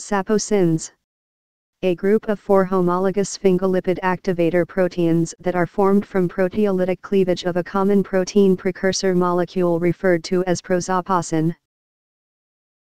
Saposins. A group of four homologous sphingolipid activator proteins that are formed from proteolytic cleavage of a common protein precursor molecule referred to as prosaposin.